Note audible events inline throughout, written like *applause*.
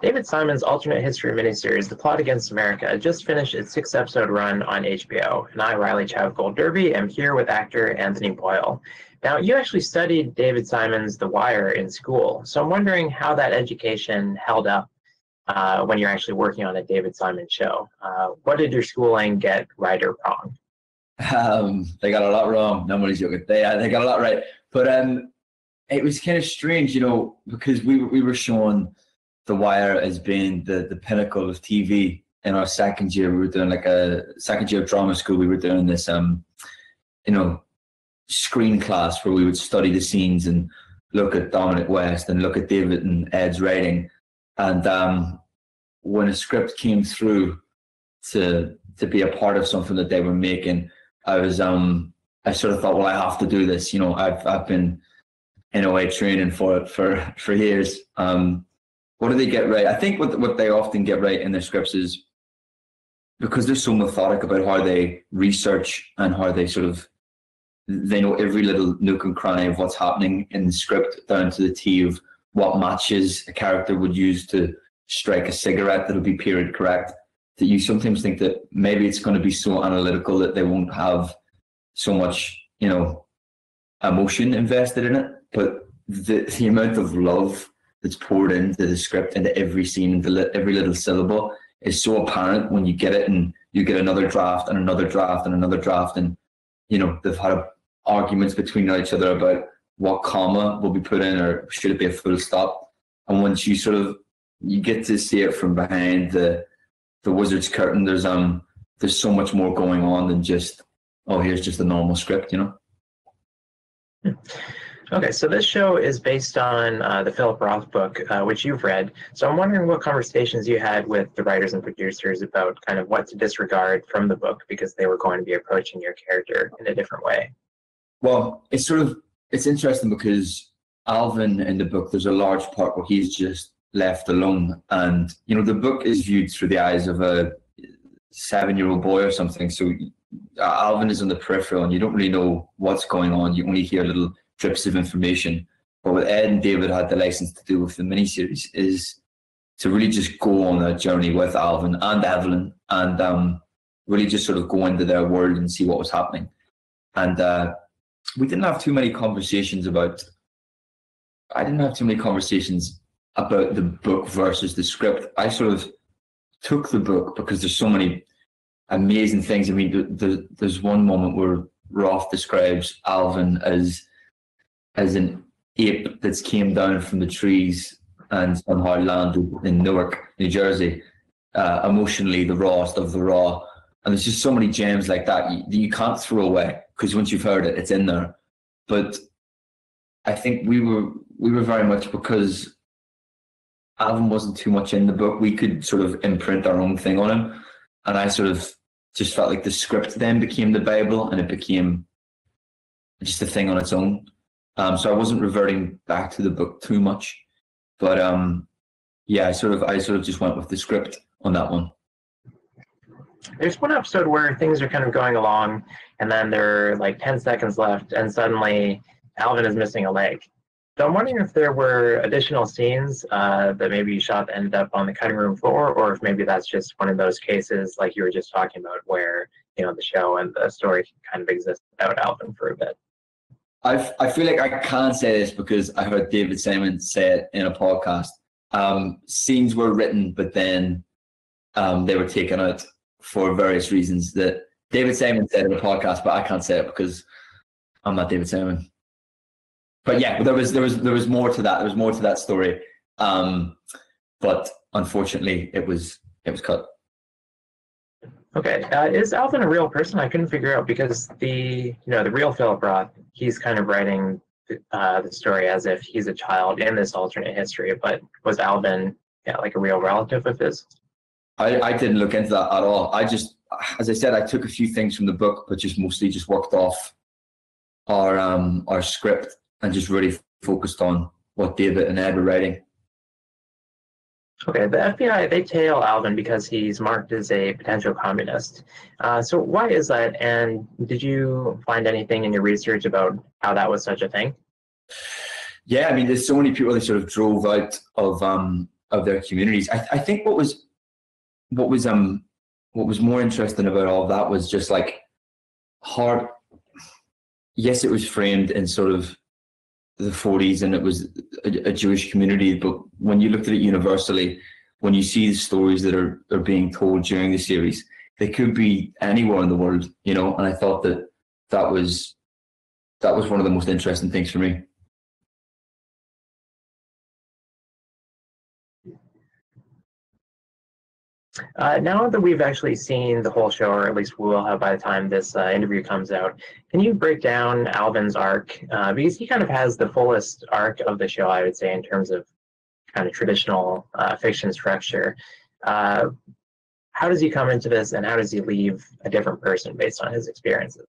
David Simon's alternate history miniseries, The Plot Against America, just finished its six episode run on HBO, and I, Riley Chow Gold Derby, am here with actor Anthony Boyle. Now, you actually studied David Simon's The Wire in school, so I'm wondering how that education held up uh, when you're actually working on a David Simon show. Uh, what did your schooling get right or wrong? Um, they got a lot wrong. Nobody's joking. They uh, they got a lot right, but um, it was kind of strange, you know, because we we were shown the Wire as being the, the pinnacle of TV. In our second year, we were doing like a second year of drama school. We were doing this, um, you know, screen class where we would study the scenes and look at Dominic West and look at David and Ed's writing. And um, when a script came through to to be a part of something that they were making, I was um I sort of thought, well, I have to do this. You know, I've I've been in a way training for it for *laughs* for years. Um, what do they get right? I think what what they often get right in their scripts is because they're so methodic about how they research and how they sort of they know every little nook and cranny of what's happening in the script down to the T of what matches a character would use to strike a cigarette that'll be period correct. That you sometimes think that maybe it's going to be so analytical that they won't have so much, you know, emotion invested in it. But the, the amount of love that's poured into the script, into every scene, into every little syllable is so apparent when you get it and you get another draft and another draft and another draft. And, you know, they've had arguments between each other about what comma will be put in or should it be a full stop. And once you sort of, you get to see it from behind the, the wizard's curtain, there's, um, there's so much more going on than just, oh, here's just a normal script, you know? Okay, so this show is based on uh, the Philip Roth book, uh, which you've read. So I'm wondering what conversations you had with the writers and producers about kind of what to disregard from the book because they were going to be approaching your character in a different way. Well, it's sort of it's interesting because Alvin in the book, there's a large part where he's just left alone, and you know the book is viewed through the eyes of a seven-year-old boy or something. So uh, Alvin is on the peripheral, and you don't really know what's going on. You only hear a little drips of information. But what Ed and David had the license to do with the miniseries is to really just go on that journey with Alvin and Evelyn and um, really just sort of go into their world and see what was happening. And uh, we didn't have too many conversations about, I didn't have too many conversations about the book versus the script. I sort of took the book because there's so many amazing things. I mean, the, the, there's one moment where Roth describes Alvin as as an ape that's came down from the trees and somehow landed in Newark, New Jersey. Uh, emotionally, the rawest of the raw. And there's just so many gems like that you, you can't throw away because once you've heard it, it's in there. But I think we were we were very much because Alvin wasn't too much in the book. We could sort of imprint our own thing on him, and I sort of just felt like the script then became the Bible, and it became just a thing on its own. Um, so I wasn't reverting back to the book too much, but um, yeah, I sort of I sort of just went with the script on that one. There's one episode where things are kind of going along, and then there are like 10 seconds left, and suddenly Alvin is missing a leg. So I'm wondering if there were additional scenes uh, that maybe you shot that ended up on the cutting room floor, or if maybe that's just one of those cases like you were just talking about, where you know the show and the story kind of exist without Alvin for a bit. I, I feel like I can't say this because I heard David Simon say it in a podcast. Um, scenes were written, but then um, they were taken out for various reasons. That David Simon said in a podcast, but I can't say it because I'm not David Simon. But yeah, there was there was there was more to that. There was more to that story. Um, but unfortunately, it was it was cut. Okay, uh, is Alvin a real person? I couldn't figure out because the you know the real Philip Roth, he's kind of writing uh, the story as if he's a child in this alternate history. But was Alvin yeah like a real relative of his? I, I didn't look into that at all. I just, as I said, I took a few things from the book, but just mostly just worked off our um our script and just really focused on what David and Ed were writing. Okay, the FBI, they tail Alvin because he's marked as a potential communist. Uh, so why is that? And did you find anything in your research about how that was such a thing? Yeah, I mean, there's so many people that sort of drove out of um, of their communities. I, I think what was what was um what was more interesting about all that was just like hard. Yes, it was framed in sort of the 40s and it was a, a, Jewish community, but when you looked at it universally, when you see the stories that are, are being told during the series, they could be anywhere in the world, you know. And I thought that that was that was one of the most interesting things for me. Uh, now that we've actually seen the whole show, or at least we will have by the time this uh, interview comes out, can you break down Alvin's arc? Uh, because he kind of has the fullest arc of the show, I would say, in terms of kind of traditional uh, fiction structure. Uh, how does he come into this, and how does he leave a different person based on his experiences?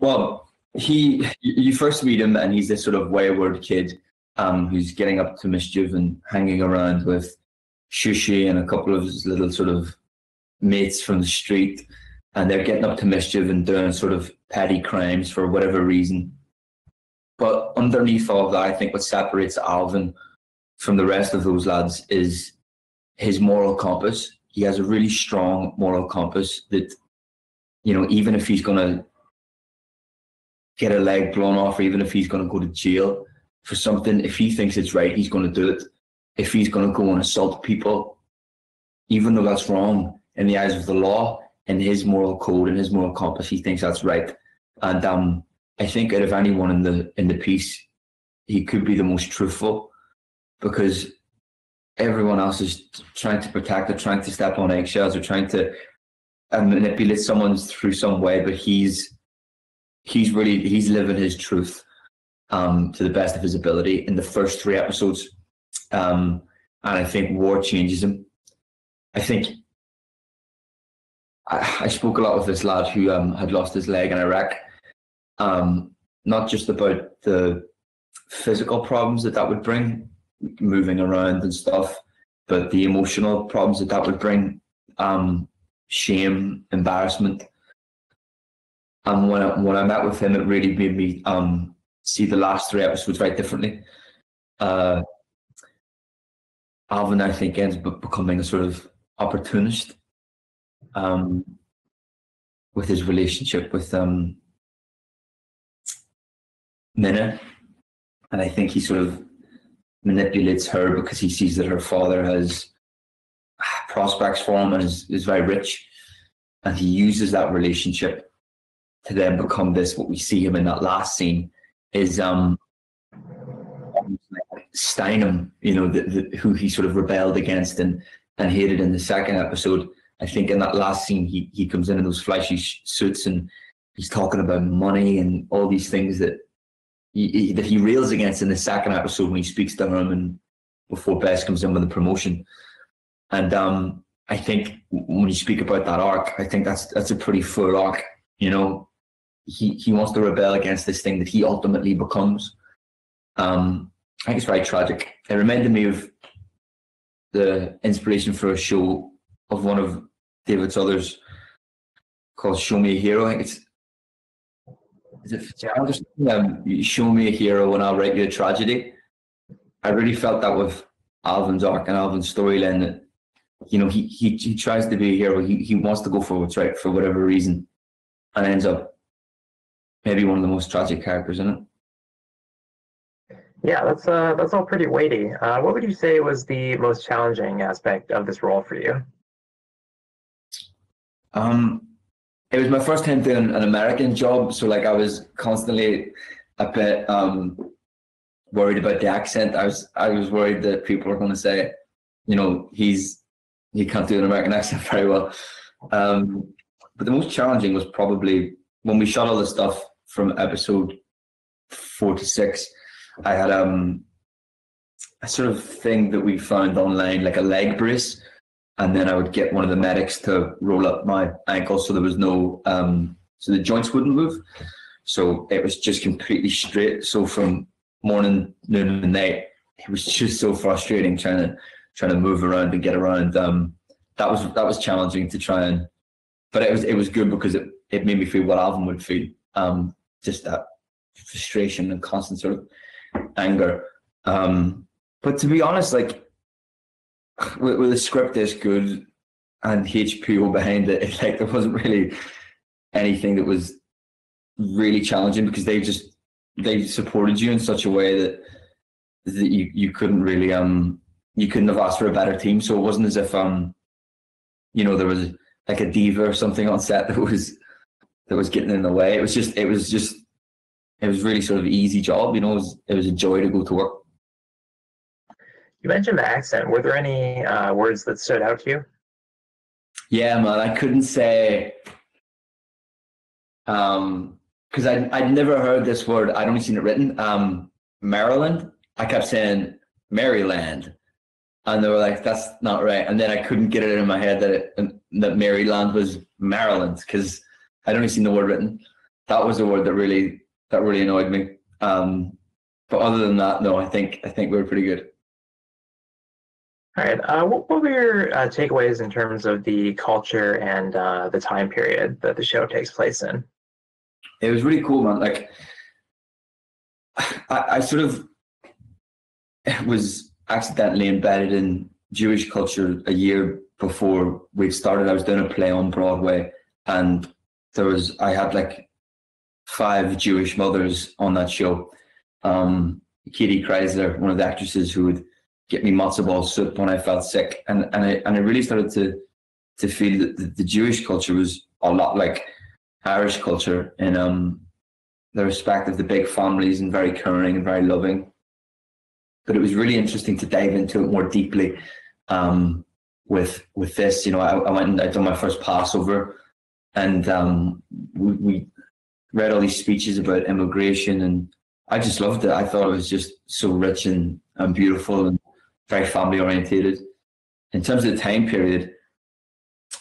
Well, he you first meet him, and he's this sort of wayward kid um, who's getting up to mischief and hanging around with Shushi and a couple of his little sort of mates from the street, and they're getting up to mischief and doing sort of petty crimes for whatever reason. But underneath all that, I think what separates Alvin from the rest of those lads is his moral compass. He has a really strong moral compass that, you know, even if he's going to get a leg blown off, or even if he's going to go to jail for something, if he thinks it's right, he's going to do it if he's going to go and assault people, even though that's wrong in the eyes of the law, in his moral code and his moral compass, he thinks that's right. And um, I think out of anyone in the in the piece, he could be the most truthful because everyone else is trying to protect or trying to step on eggshells or trying to uh, manipulate someone through some way, but he's he's really he's living his truth um, to the best of his ability in the first three episodes um, and I think war changes him. I think I, I, spoke a lot with this lad who um, had lost his leg in Iraq, um, not just about the physical problems that that would bring, moving around and stuff, but the emotional problems that that would bring, um, shame, embarrassment. And when I, when I met with him, it really made me um, see the last three episodes very differently. Uh, Alvin, I think, ends up becoming a sort of opportunist um, with his relationship with um, Minna. And I think he sort of manipulates her because he sees that her father has prospects for him and is, is very rich. And he uses that relationship to then become this, what we see him in that last scene is um, Steinheim, you know, the, the, who he sort of rebelled against and, and hated in the second episode. I think in that last scene, he, he comes in in those flashy suits and he's talking about money and all these things that he, he, that he rails against in the second episode when he speaks to him and before Bess comes in with the promotion. And um, I think when you speak about that arc, I think that's that's a pretty full arc. You know, he he wants to rebel against this thing that he ultimately becomes. Um, I think it's very tragic. It reminded me of the inspiration for a show of one of David's others called Show Me a Hero. I think it's is it Fitzgerald um, Show me a hero and I'll write you a tragedy. I really felt that with Alvin's arc and Alvin's storyline that you know he, he he tries to be a hero. He he wants to go for what's right for whatever reason, and ends up maybe one of the most tragic characters in it. Yeah, that's uh, that's all pretty weighty. Uh, what would you say was the most challenging aspect of this role for you? Um, it was my first time doing an American job, so like I was constantly a bit um worried about the accent. I was I was worried that people were going to say, you know, he's he can't do an American *laughs* accent very well. Um, but the most challenging was probably when we shot all the stuff from episode four to six I had um a sort of thing that we found online, like a leg brace, and then I would get one of the medics to roll up my ankle so there was no um so the joints wouldn't move. So it was just completely straight. So from morning, noon, and night, it was *laughs* just so frustrating trying to trying to move around and get around. Um, that was that was challenging to try and, but it was it was good because it it made me feel what Alvin would feel. Um, just that frustration and constant sort of anger. Um, but to be honest, like with, with a script this good and HBO behind it, it's *laughs* like there wasn't really anything that was really challenging because they just they supported you in such a way that that you, you couldn't really um you couldn't have asked for a better team. So it wasn't as if um you know there was like a diva or something on set that was that was getting in the way. It was just it was just it was really sort of easy job. You know, it was it was a joy to go to work. You mentioned the accent. Were there any uh, words that stood out to you? Yeah, man, I couldn't say um because I I'd never heard this word. I'd only seen it written. Um, Maryland. I kept saying Maryland, and they were like, "That's not right." And then I couldn't get it in my head that it, that Maryland was Maryland because I'd only seen the word written. That was the word that really that really annoyed me. Um, but other than that, no, I think I think we are pretty good. All right. Uh, what, what were your uh, takeaways in terms of the culture and uh, the time period that the show takes place in? It was really cool, man. Like, I, I sort of was accidentally embedded in Jewish culture a year before we started. I was doing a play on Broadway, and there was I had like five Jewish mothers on that show. Um, Katie Kreisler, one of the actresses who would get me matzo ball soup when I felt sick, and and I and I really started to to feel that the, the Jewish culture was a lot like Irish culture in um the respect of the big families and very caring and very loving. But it was really interesting to dive into it more deeply um, with with this. You know, I, I went and I done my first Passover, and um, we, we read all these speeches about immigration, and I just loved it. I thought it was just so rich and, and beautiful and very family orientated. In terms of the time period,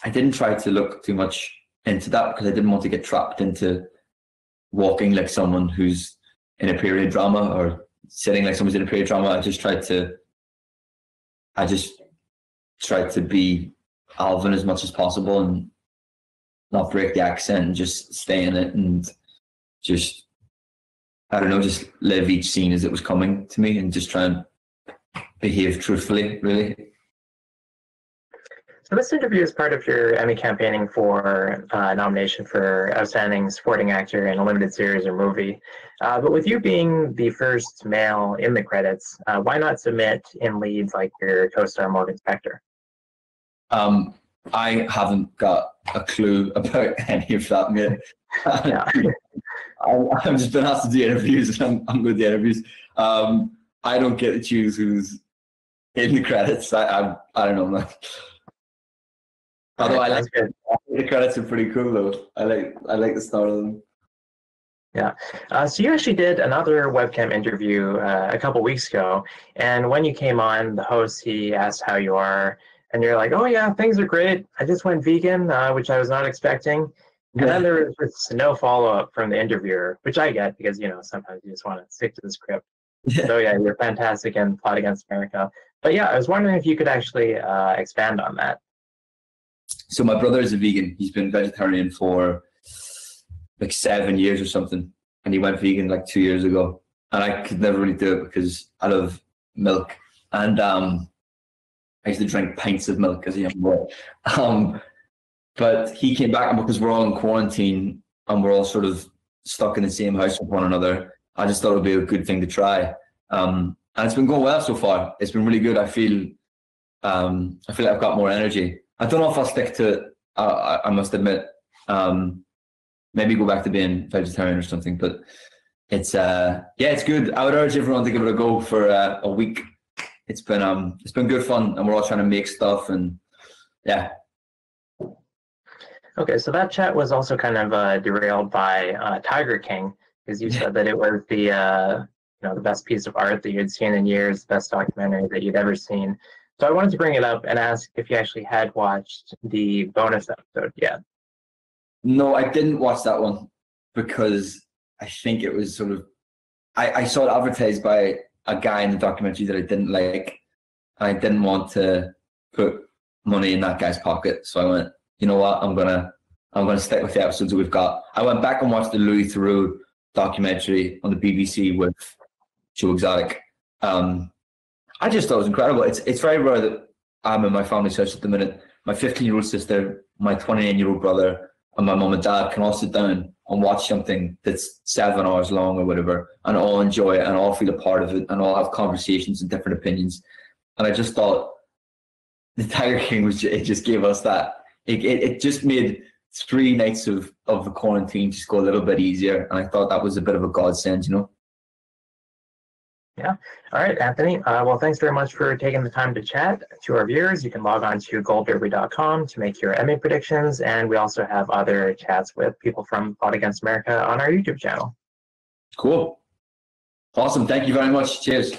I didn't try to look too much into that because I didn't want to get trapped into walking like someone who's in a period drama or sitting like someone's in a period drama. I just tried to, I just tried to be Alvin as much as possible and not break the accent and just stay in it and just, I don't know, just live each scene as it was coming to me and just try and behave truthfully, really. So this interview is part of your Emmy campaigning for uh, nomination for Outstanding Supporting Actor in a Limited Series or Movie. Uh, but with you being the first male in the credits, uh, why not submit in leads like your co-star Morgan Spector? Um, I haven't got a clue *laughs* about any of that, mate. Yeah. *laughs* I, have just been asked to do interviews, and I'm, I'm with the interviews. Um, I don't get to choose who's in the credits. I I, I don't know. Man. Although I like the credits are pretty cool though. I like I like the start of them. Yeah. Uh, so you actually did another webcam interview uh, a couple weeks ago, and when you came on, the host he asked how you are, and you're like, "Oh yeah, things are great. I just went vegan, uh, which I was not expecting." And then there was just no follow up from the interviewer, which I get because you know sometimes you just want to stick to the script. So yeah, you're fantastic in Plot Against America. But yeah, I was wondering if you could actually uh, expand on that. So my brother is a vegan. He's been vegetarian for like seven years or something, and he went vegan like two years ago. And I could never really do it because I love milk, and um, I used to drink pints of milk as a young boy. Um, but he came back and because we're all in quarantine and we're all sort of stuck in the same house with one another. I just thought it would be a good thing to try. Um, and it's been going well so far. It's been really good. I feel, um, I feel like I've got more energy. I don't know if I'll stick to it. I, I must admit, um, maybe go back to being vegetarian or something. But it's uh, yeah, it's good. I would urge everyone to give it a go for uh, a week. It's been um, it's been good fun, and we're all trying to make stuff, and yeah. Okay, so that chat was also kind of uh, derailed by uh, Tiger King, because you said that it was the uh, you know the best piece of art that you'd seen in years, the best documentary that you'd ever seen. So I wanted to bring it up and ask if you actually had watched the bonus episode yet. No, I didn't watch that one because I think it was sort of I, I saw it advertised by a guy in the documentary that I didn't like. I didn't want to put money in that guy's pocket, so I went. You know what? I'm gonna I'm gonna stick with the episodes that we've got. I went back and watched the Louis Theroux documentary on the BBC with Joe Exotic. Um, I just thought it was incredible. It's it's very rare that I'm in my family's house at the minute. My 15 year old sister, my 29 year old brother, and my mum and dad can all sit down and watch something that's seven hours long or whatever, and all enjoy it and all feel a part of it and all have conversations and different opinions. And I just thought the Tiger King was it just gave us that. It, it, it just made three nights of, of the quarantine just go a little bit easier. And I thought that was a bit of a godsend, you know. Yeah. All right, Anthony. Uh, well, thanks very much for taking the time to chat. To our viewers, you can log on to goldderby.com to make your Emmy predictions. And we also have other chats with people from Plot Against America on our YouTube channel. Cool. Awesome. Thank you very much. Cheers.